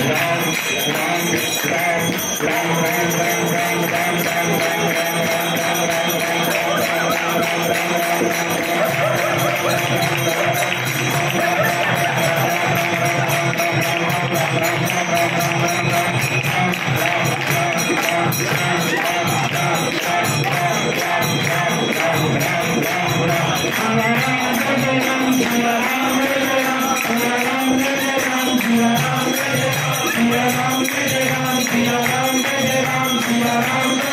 Yeah. Yeah.